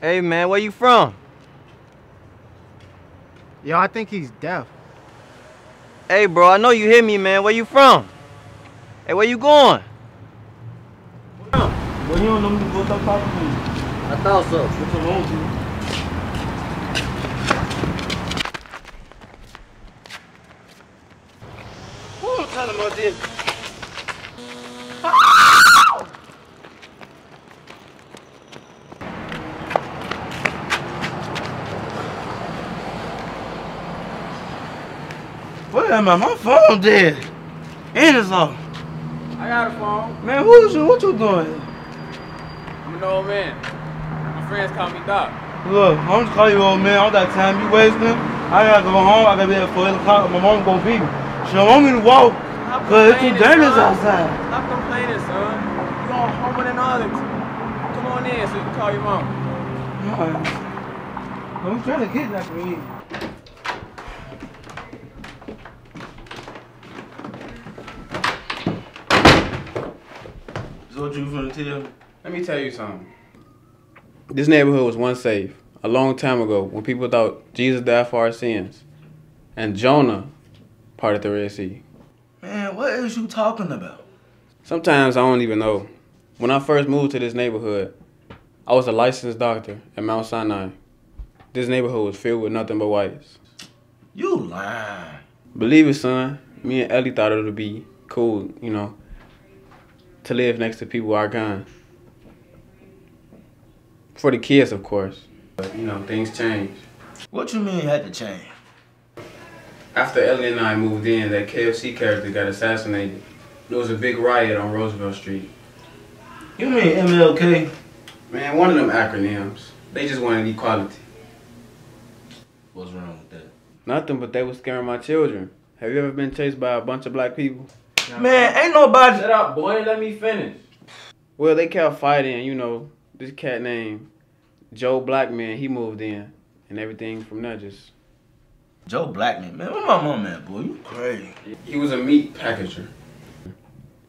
Hey, man, where you from? Yo, I think he's deaf. Hey, bro, I know you hear me, man. Where you from? Hey, where you going? Well, you don't know me to go talk to me. I thought so. What's wrong with you? Who am telling Wait my phone dead. And it's off. I got a phone. Man, who's you? What you doing? I'm an old man. My friends call me Doc. Look, I'm just calling you old man. All that time you wasting. I gotta go home. I gotta be at 4 o'clock. My mom gonna beat me. She don't want me to walk. Stop Cause it's too dangerous son. outside. Stop complaining, son. You going home with an Arlington. Come on in so you can call your mom. Alright. I'm trying to kidnap me. So what you finna tell me? Let me tell you something. This neighborhood was once safe. A long time ago when people thought Jesus died for our sins. And Jonah parted the Red Sea. Man, what is you talking about? Sometimes I don't even know. When I first moved to this neighborhood, I was a licensed doctor at Mount Sinai. This neighborhood was filled with nothing but whites. You lying. Believe it, son. Me and Ellie thought it would be cool, you know, to live next to people are gone. For the kids, of course. But, you know, things change. What you mean had to change? After Ellie and I moved in, that KFC character got assassinated. There was a big riot on Roosevelt Street. You mean MLK? Man, one of them acronyms. They just wanted equality. What's wrong with that? Nothing, but they were scaring my children. Have you ever been chased by a bunch of black people? Man, ain't nobody. Shut up, boy. Let me finish. Well, they kept fighting. You know, this cat named Joe Blackman, he moved in. And everything from there just... Joe Blackman, man, where my mom at, boy? You crazy. He was a meat packager.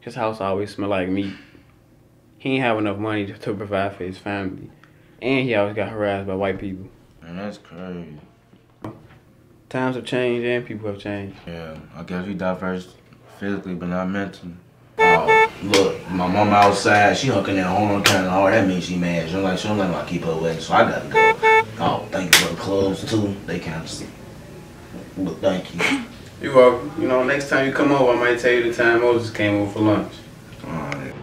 His house always smelled like meat. He ain't have enough money to, to provide for his family. And he always got harassed by white people. Man, that's crazy. Times have changed and people have changed. Yeah, I guess we diverse physically, but not mentally. Oh, look, my mom outside, she hooking that horn kind of hard. That means she mad. She don't like, she don't like I keep her wedding, so I gotta go. Oh, thank you for the clothes too. They kind of, see. but thank you. You welcome. You know, next time you come over, I might tell you the time Moses came over for lunch. All right.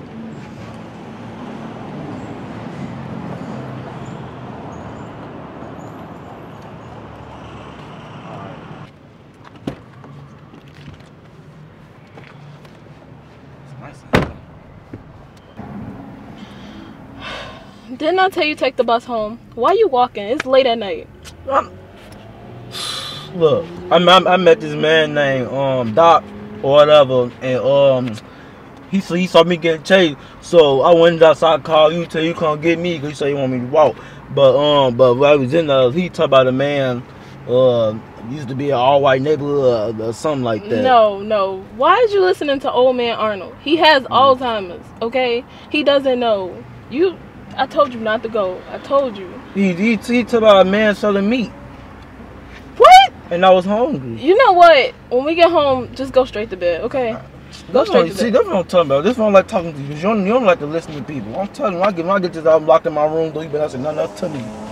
Didn't I tell you take the bus home? Why you walking? It's late at night. I'm, look, I, I, I met this man named um Doc or whatever, and um he saw he saw me getting chased, so I went outside, called you, tell you come get me, cause you say you want me to walk. But um, but when I was in the, he talked about a man, uh, used to be an all white neighborhood or something like that. No, no. Why is you listening to old man Arnold? He has Alzheimer's, okay? He doesn't know. You I told you not to go. I told you. He he he about a man selling meat, What? and I was hungry. You know what? When we get home, just go straight to bed, okay? Go That's straight what, to see, bed. that's what I'm talking about. This one like talking to you. You don't, you don't like to listen to people. I'm telling you, I get, when I get this album locked in my room, better not say nothing else to me.